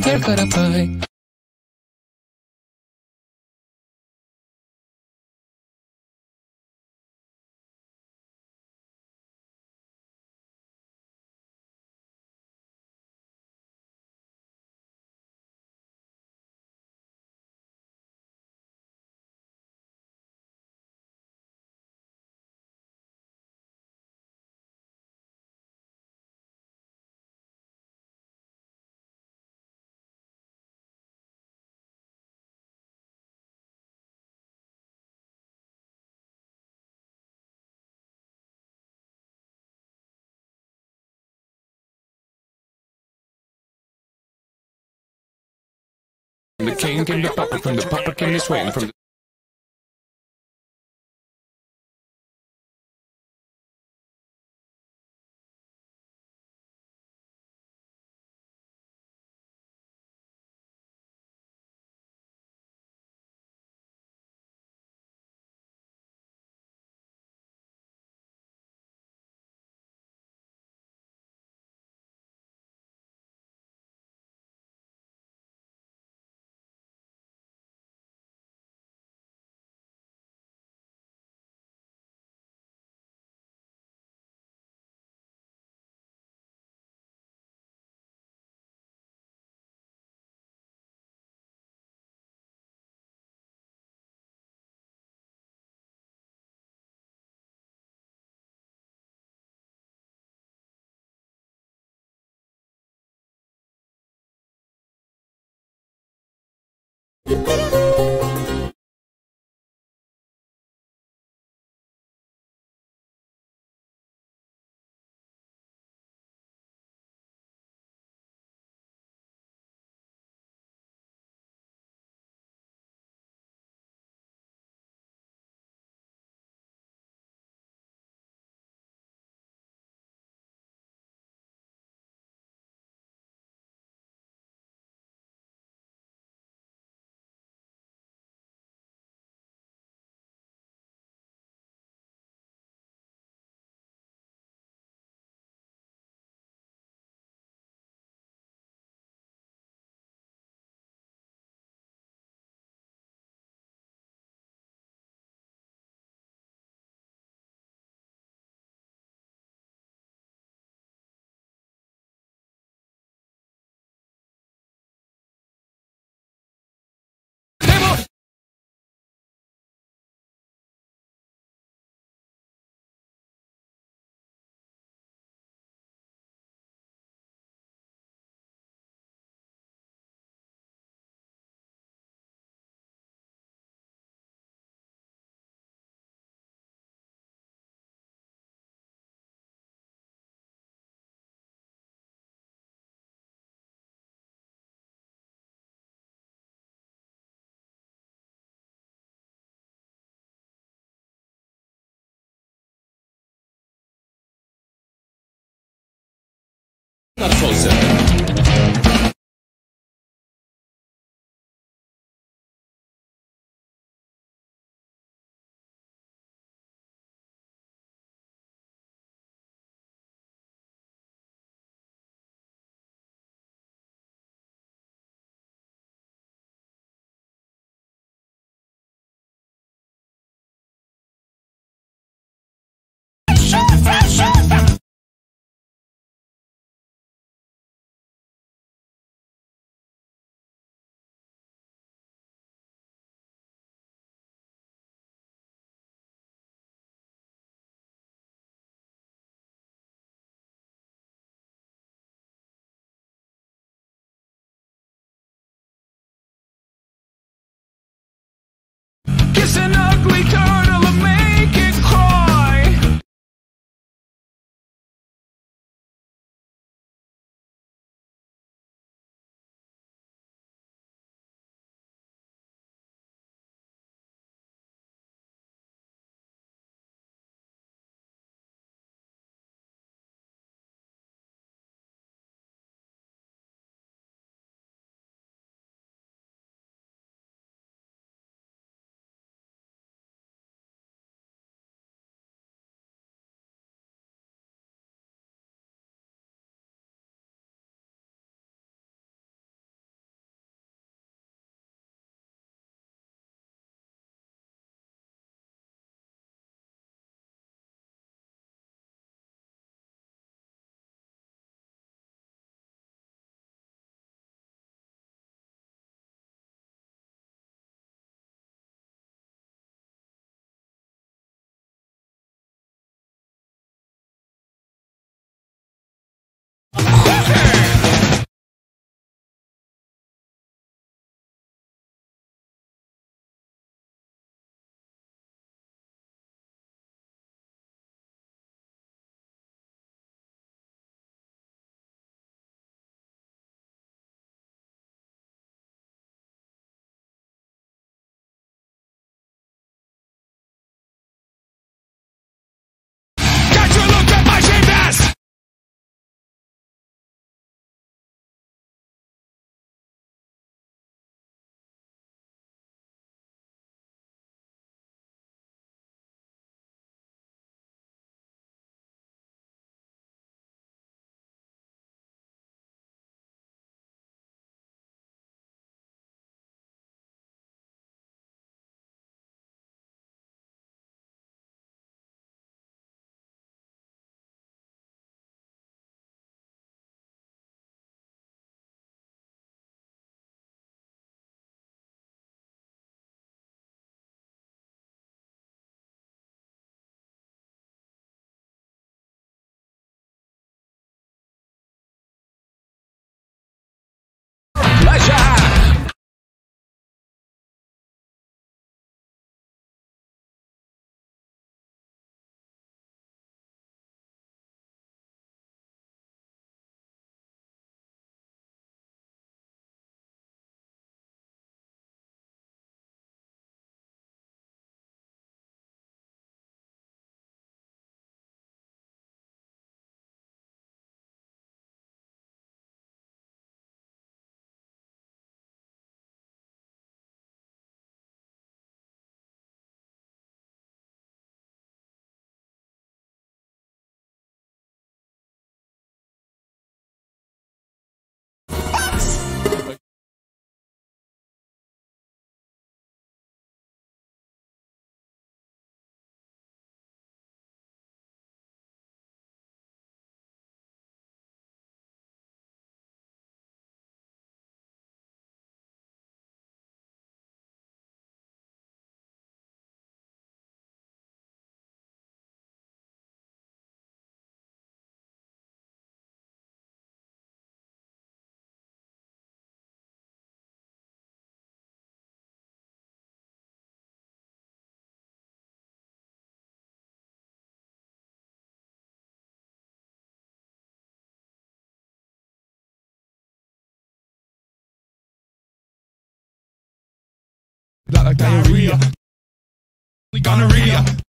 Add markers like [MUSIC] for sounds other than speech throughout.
terracotta pie. The king came the papa, from the papa came the swing, from the Música Not full set. Kiss an ugly turtle diarrhea. Gonorrhea.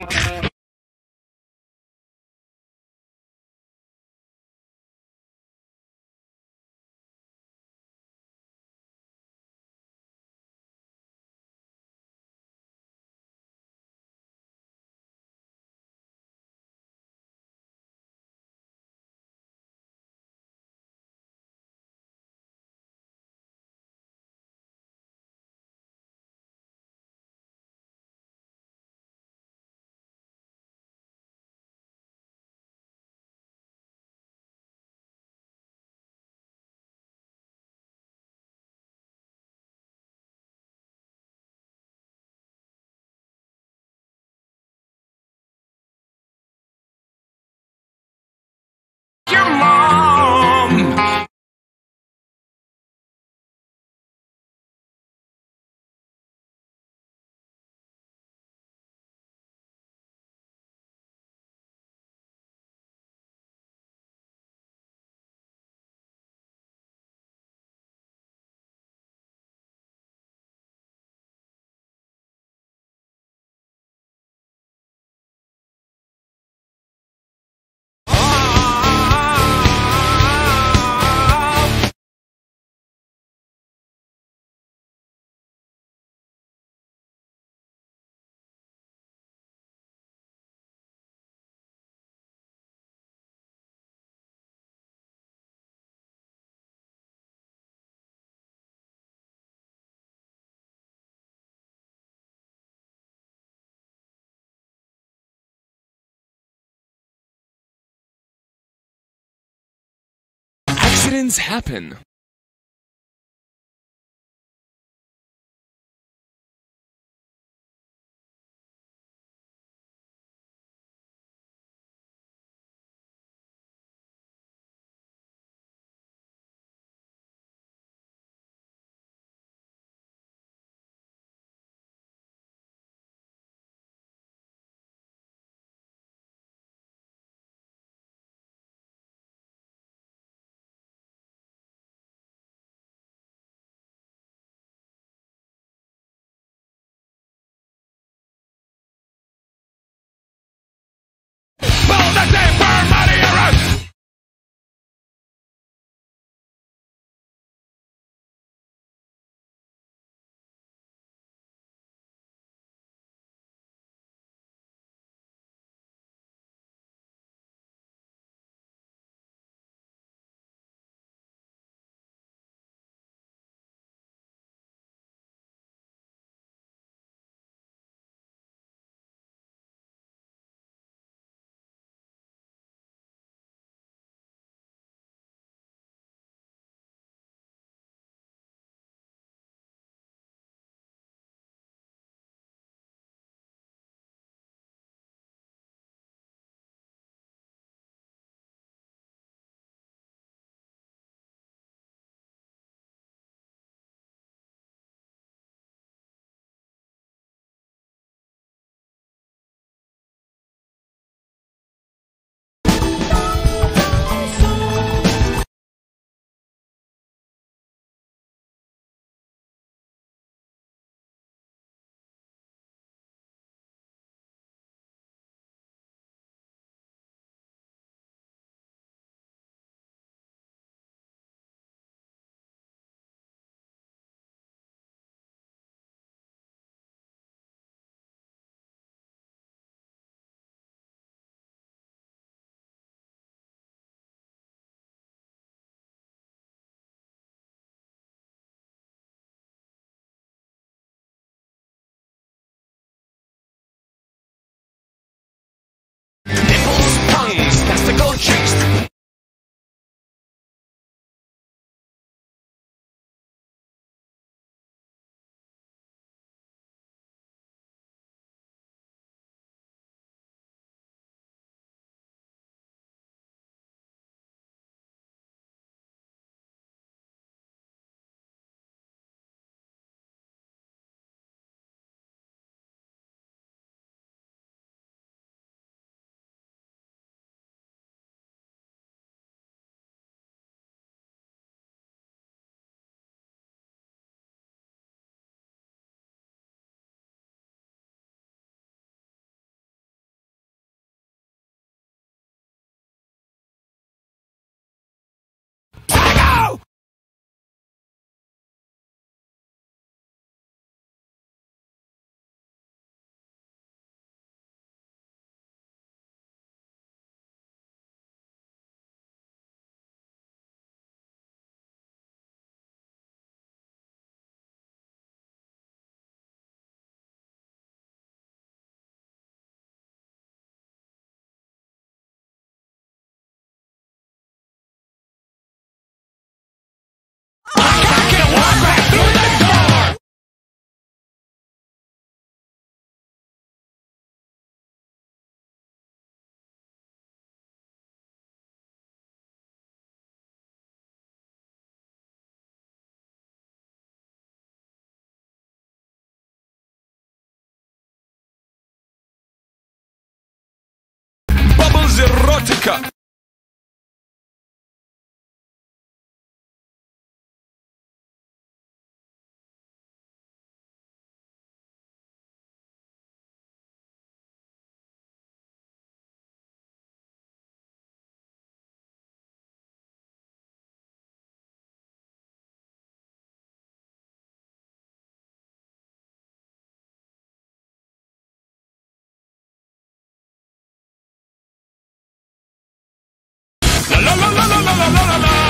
Your [LAUGHS] Accidents happen. Narcotica. La la la la.